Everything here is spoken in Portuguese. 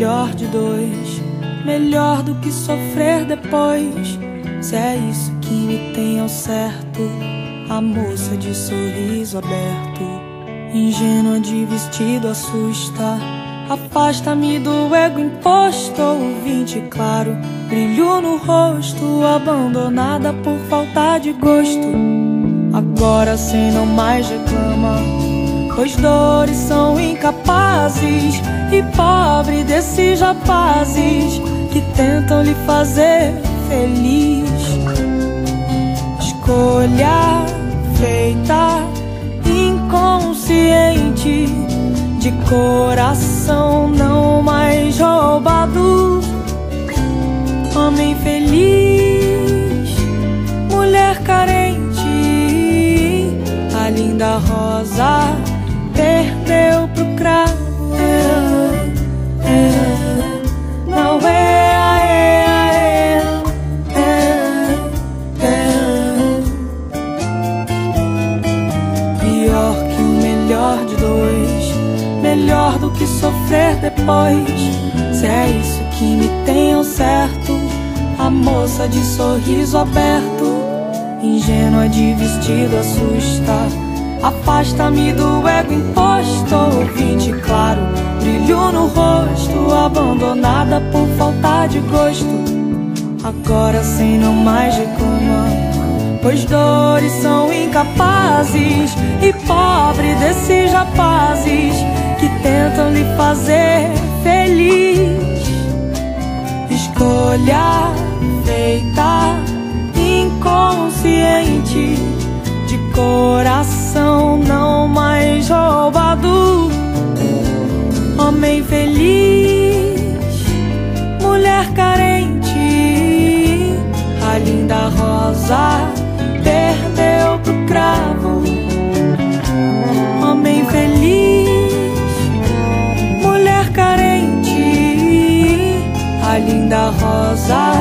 melhor de dois, melhor do que sofrer depois. Se é isso que me tem ao certo, a moça de sorriso aberto, ingênua de vestido assusta. Afasta-me do ego imposto, ouvinte claro, brilho no rosto, abandonada por falta de gosto. Agora sem não mais reclama, pois dores são incapazes e pobre desses rapazes que tentam lhe fazer feliz. Escolha feita inconsciente de coração não mais roubado. Homem feliz, mulher carente, a linda rosa perdeu pro cravo. Não é, é, é, é, Pior que o melhor de dois, melhor do que sofrer depois. Se é isso que me tem ao certo, a moça de sorriso aberto, ingênua de vestido assusta. Afasta-me do ego imposto, ouvinte claro, brilho no rosto, abandonada por falta de gosto. Agora sem não mais reclama, pois dores são incapazes e pobre desses rapazes que tentam lhe fazer feliz. Escolha feita Homem feliz, mulher carente, a linda rosa perdeu pro cravo. Homem feliz, mulher carente, a linda rosa